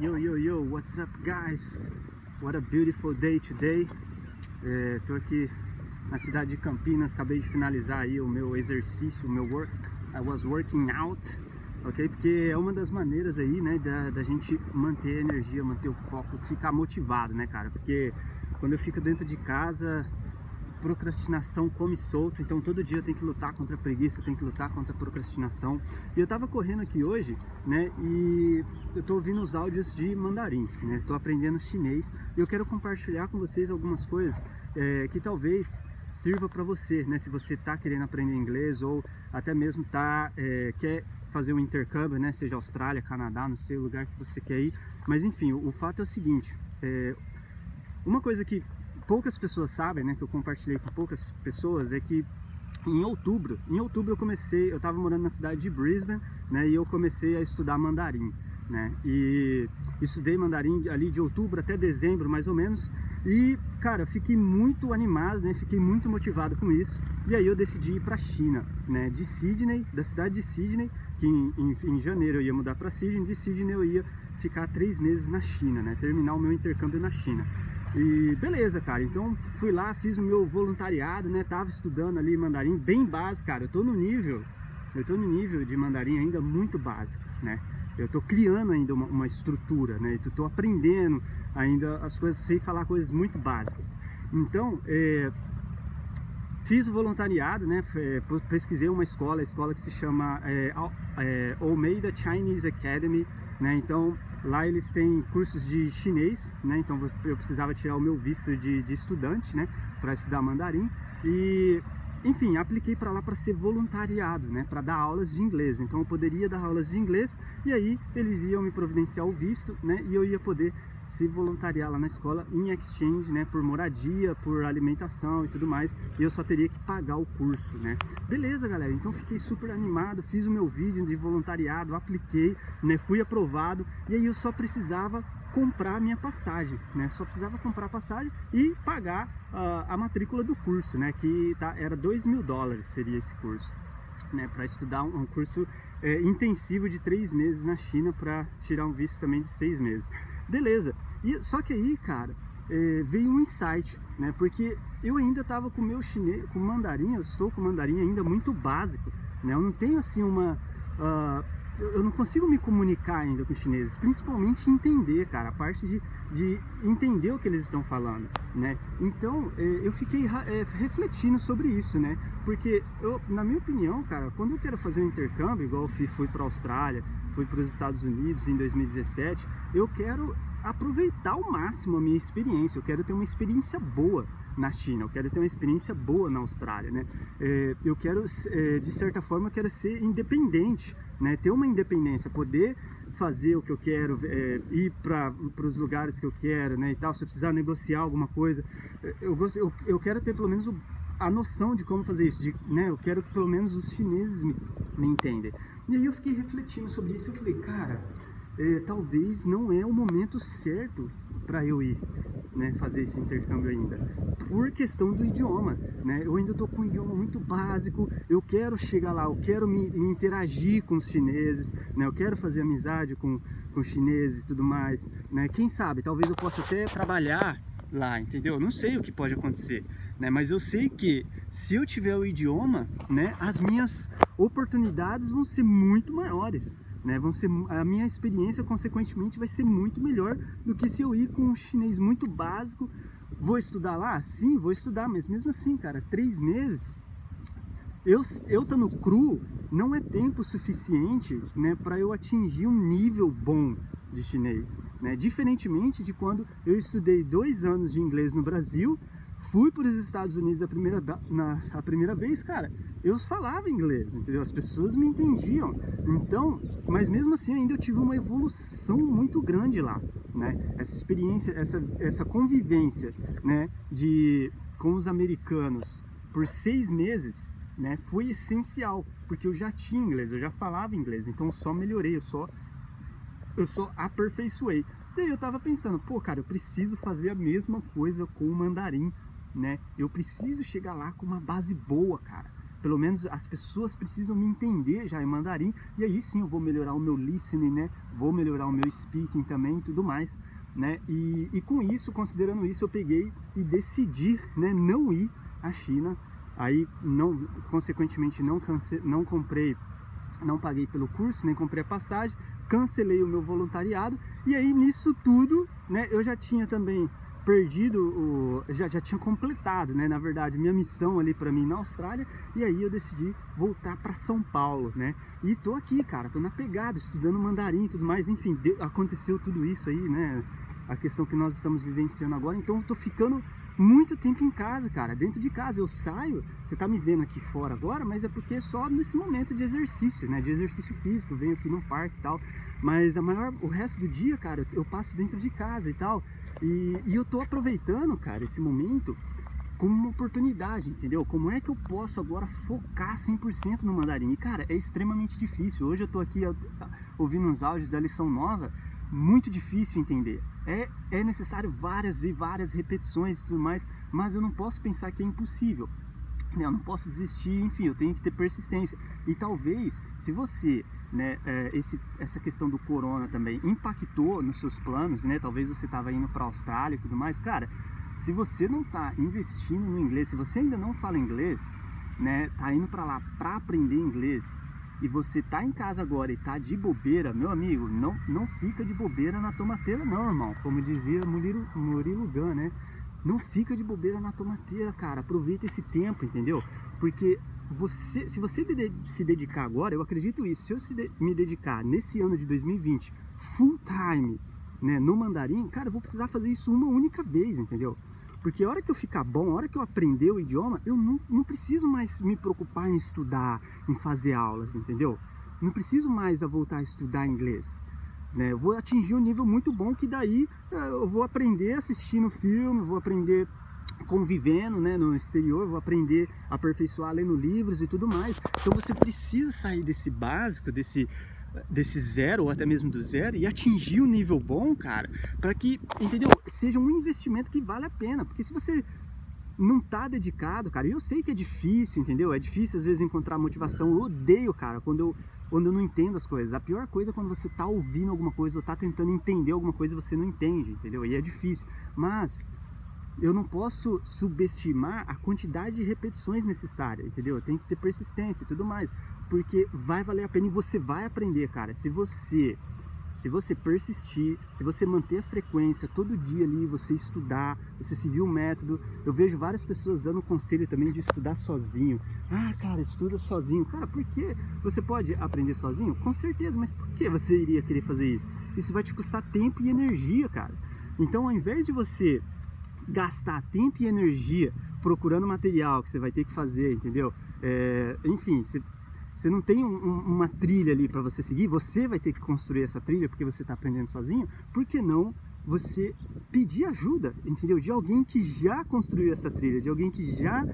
Yo, yo, yo, what's up guys? What a beautiful day today. É, tô aqui na cidade de Campinas, acabei de finalizar aí o meu exercício, o meu work. I was working out, ok? Porque é uma das maneiras aí, né, da, da gente manter a energia, manter o foco, ficar motivado, né, cara? Porque quando eu fico dentro de casa, procrastinação come solto, então todo dia tenho que lutar contra a preguiça, tenho que lutar contra a procrastinação. E eu tava correndo aqui hoje, né, e eu tô ouvindo os áudios de mandarim, né, tô aprendendo chinês e eu quero compartilhar com vocês algumas coisas é, que talvez sirva para você, né, se você tá querendo aprender inglês ou até mesmo tá, é, quer fazer um intercâmbio, né, seja Austrália, Canadá, não sei o lugar que você quer ir, mas enfim, o, o fato é o seguinte, é, uma coisa que poucas pessoas sabem, né, que eu compartilhei com poucas pessoas, é que em outubro, em outubro eu comecei, eu estava morando na cidade de Brisbane, né, e eu comecei a estudar mandarim, né, e estudei mandarim ali de outubro até dezembro, mais ou menos, e, cara, fiquei muito animado, né, fiquei muito motivado com isso, e aí eu decidi ir para a China, né, de Sydney, da cidade de Sydney, que em, em, em janeiro eu ia mudar para Sydney, de Sydney eu ia ficar três meses na China, né, terminar o meu intercâmbio na China. E beleza, cara, então fui lá, fiz o meu voluntariado, né, tava estudando ali mandarim bem básico, cara, eu tô no nível, eu tô no nível de mandarim ainda muito básico, né, eu tô criando ainda uma, uma estrutura, né, eu tô aprendendo ainda as coisas, sei falar coisas muito básicas. Então, é, fiz o voluntariado, né, pesquisei uma escola, a escola que se chama é, é, Almeida Chinese Academy, né, então Lá eles têm cursos de chinês, né? Então eu precisava tirar o meu visto de, de estudante, né? Para estudar mandarim. E, enfim, apliquei para lá para ser voluntariado, né? Para dar aulas de inglês. Então eu poderia dar aulas de inglês e aí eles iam me providenciar o visto, né? E eu ia poder se voluntariar lá na escola em exchange, né, por moradia, por alimentação e tudo mais, e eu só teria que pagar o curso, né. Beleza, galera, então fiquei super animado, fiz o meu vídeo de voluntariado, apliquei, né, fui aprovado, e aí eu só precisava comprar a minha passagem, né, só precisava comprar a passagem e pagar uh, a matrícula do curso, né, que tá, era 2 mil dólares seria esse curso. Né, para estudar um, um curso é, intensivo de três meses na China para tirar um visto também de seis meses. Beleza. E, só que aí, cara, é, veio um insight, né? Porque eu ainda estava com meu chinês, com mandarim, eu estou com mandarim ainda muito básico, né? Eu não tenho assim uma... Uh, eu não consigo me comunicar ainda com os chineses, principalmente entender, cara, a parte de, de entender o que eles estão falando, né? Então, é, eu fiquei é, refletindo sobre isso, né? Porque, eu, na minha opinião, cara, quando eu quero fazer um intercâmbio, igual eu fui para a Austrália, fui para os Estados Unidos em 2017, eu quero aproveitar ao máximo a minha experiência, eu quero ter uma experiência boa na China, eu quero ter uma experiência boa na Austrália, né? É, eu quero, é, de certa forma, eu quero ser independente, né? Ter uma independência, poder fazer o que eu quero, é, ir para os lugares que eu quero, né? E tal, se eu precisar negociar alguma coisa, eu, eu, eu quero ter pelo menos o, a noção de como fazer isso, de, né? Eu quero que pelo menos os chineses me, me entendam. E aí eu fiquei refletindo sobre isso e falei, cara, é, talvez não é o momento certo para eu ir né, fazer esse intercâmbio ainda, por questão do idioma, né? Eu ainda estou com um idioma muito básico, eu quero chegar lá, eu quero me, me interagir com os chineses, né? Eu quero fazer amizade com, com os chineses e tudo mais, né? Quem sabe, talvez eu possa até trabalhar lá, entendeu? Não sei o que pode acontecer, né? Mas eu sei que se eu tiver o idioma, né, as minhas oportunidades vão ser muito maiores. Né, vão ser, a minha experiência, consequentemente, vai ser muito melhor do que se eu ir com um chinês muito básico. Vou estudar lá? Sim, vou estudar, mas mesmo assim, cara, três meses, eu, eu estando cru, não é tempo suficiente né, para eu atingir um nível bom de chinês. Né? Diferentemente de quando eu estudei dois anos de inglês no Brasil fui para os Estados Unidos a primeira, na, a primeira vez, cara, eu falava inglês, entendeu? As pessoas me entendiam. Então, mas mesmo assim ainda eu tive uma evolução muito grande lá, né? Essa experiência, essa, essa convivência, né, de, com os americanos por seis meses, né, foi essencial, porque eu já tinha inglês, eu já falava inglês, então eu só melhorei, eu só, eu só aperfeiçoei. Daí eu tava pensando, pô, cara, eu preciso fazer a mesma coisa com o mandarim, né? Eu preciso chegar lá com uma base boa, cara. pelo menos as pessoas precisam me entender já em mandarim, e aí sim eu vou melhorar o meu listening, né? Vou melhorar o meu speaking também e tudo mais, né? E, e com isso, considerando isso, eu peguei e decidi, né, não ir à China. Aí, não, consequentemente, não, cance não comprei, não paguei pelo curso, nem comprei a passagem, cancelei o meu voluntariado, e aí nisso tudo, né, eu já tinha também perdido, o, já, já tinha completado, né, na verdade, minha missão ali para mim na Austrália, e aí eu decidi voltar para São Paulo, né, e tô aqui, cara, tô na pegada, estudando mandarim e tudo mais, enfim, aconteceu tudo isso aí, né, a questão que nós estamos vivenciando agora, então eu tô ficando muito tempo em casa, cara, dentro de casa. Eu saio, você tá me vendo aqui fora agora, mas é porque é só nesse momento de exercício, né? De exercício físico, venho aqui no parque e tal. Mas a maior, o resto do dia, cara, eu passo dentro de casa e tal. E, e eu tô aproveitando, cara, esse momento como uma oportunidade, entendeu? Como é que eu posso agora focar 100% no mandarim? E, cara, é extremamente difícil. Hoje eu tô aqui ouvindo uns áudios da lição nova muito difícil entender. É, é necessário várias e várias repetições e tudo mais, mas eu não posso pensar que é impossível. Né? Eu não posso desistir, enfim, eu tenho que ter persistência. E talvez, se você, né, é, esse, essa questão do corona também impactou nos seus planos, né? Talvez você estava indo para a Austrália e tudo mais, cara. Se você não está investindo no inglês, se você ainda não fala inglês, né, tá indo para lá para aprender inglês, e você tá em casa agora e tá de bobeira, meu amigo, não, não fica de bobeira na tomateira não, irmão. Como dizia Murilo, Murilo Gun, né? Não fica de bobeira na tomateira, cara. Aproveita esse tempo, entendeu? Porque você, se você se dedicar agora, eu acredito isso, se eu de, me dedicar nesse ano de 2020 full time, né, no mandarim, cara, eu vou precisar fazer isso uma única vez, entendeu? Porque a hora que eu ficar bom, a hora que eu aprender o idioma, eu não, não preciso mais me preocupar em estudar, em fazer aulas, entendeu? Não preciso mais voltar a estudar inglês. Né? Eu vou atingir um nível muito bom que daí eh, eu vou aprender assistindo filme, vou aprender convivendo né, no exterior, vou aprender a aperfeiçoar lendo livros e tudo mais. Então você precisa sair desse básico, desse desse zero ou até mesmo do zero e atingir um nível bom, cara, para que, entendeu? Seja um investimento que vale a pena, porque se você não tá dedicado, cara, eu sei que é difícil, entendeu? É difícil às vezes encontrar motivação. Eu odeio, cara, quando eu, quando eu não entendo as coisas. A pior coisa é quando você tá ouvindo alguma coisa ou tá tentando entender alguma coisa e você não entende, entendeu? E é difícil. Mas eu não posso subestimar a quantidade de repetições necessárias, entendeu? Tem que ter persistência e tudo mais porque vai valer a pena e você vai aprender, cara. Se você se você persistir, se você manter a frequência todo dia ali, você estudar, você seguir o método. Eu vejo várias pessoas dando conselho também de estudar sozinho. Ah, cara, estuda sozinho. Cara, por que você pode aprender sozinho? Com certeza, mas por que você iria querer fazer isso? Isso vai te custar tempo e energia, cara. Então, ao invés de você gastar tempo e energia procurando material que você vai ter que fazer, entendeu? É, enfim, você você não tem um, uma trilha ali para você seguir, você vai ter que construir essa trilha porque você está aprendendo sozinho. Por que não você pedir ajuda, entendeu? De alguém que já construiu essa trilha, de alguém que já,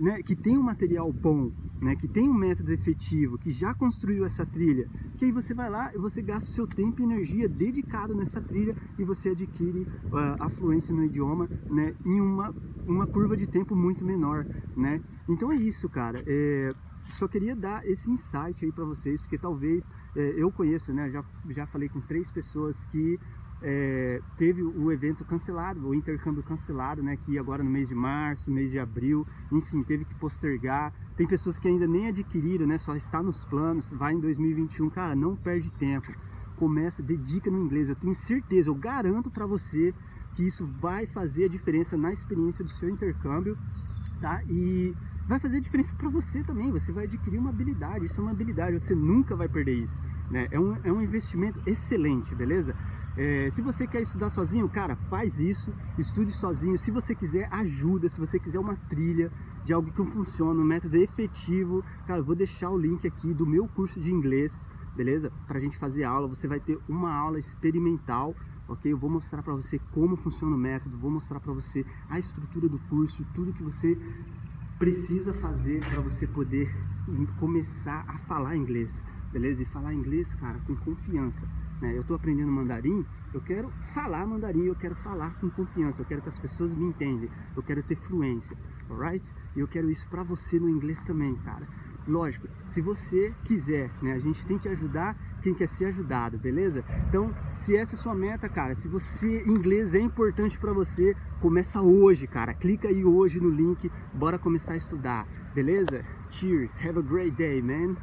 né, que tem um material bom, né, que tem um método efetivo, que já construiu essa trilha. Que aí você vai lá e você gasta o seu tempo e energia dedicado nessa trilha e você adquire uh, a fluência no idioma, né, em uma, uma curva de tempo muito menor, né? Então é isso, cara. É, só queria dar esse insight aí para vocês, porque talvez é, eu conheço, né? Já, já falei com três pessoas que é, teve o evento cancelado, o intercâmbio cancelado, né? Que agora no mês de março, mês de abril, enfim, teve que postergar. Tem pessoas que ainda nem adquiriram, né? Só está nos planos, vai em 2021, cara, não perde tempo. Começa, dedica no inglês. Eu tenho certeza, eu garanto para você que isso vai fazer a diferença na experiência do seu intercâmbio, tá? E vai fazer diferença para você também. Você vai adquirir uma habilidade, isso é uma habilidade, você nunca vai perder isso. Né? É, um, é um investimento excelente, beleza? É, se você quer estudar sozinho, cara, faz isso, estude sozinho. Se você quiser ajuda, se você quiser uma trilha de algo que funciona, um método efetivo, cara, eu vou deixar o link aqui do meu curso de inglês, beleza? Para a gente fazer aula, você vai ter uma aula experimental ok? Eu vou mostrar para você como funciona o método, vou mostrar para você a estrutura do curso, tudo que você precisa fazer para você poder começar a falar inglês, beleza? E falar inglês, cara, com confiança. né? Eu estou aprendendo mandarim, eu quero falar mandarim, eu quero falar com confiança, eu quero que as pessoas me entendam, eu quero ter fluência, alright? E eu quero isso para você no inglês também, cara. Lógico, se você quiser, né? A gente tem que ajudar quem quer ser ajudado, beleza? Então, se essa é a sua meta, cara, se você inglês é importante para você, começa hoje, cara. Clica aí hoje no link, bora começar a estudar, beleza? Cheers, have a great day, man.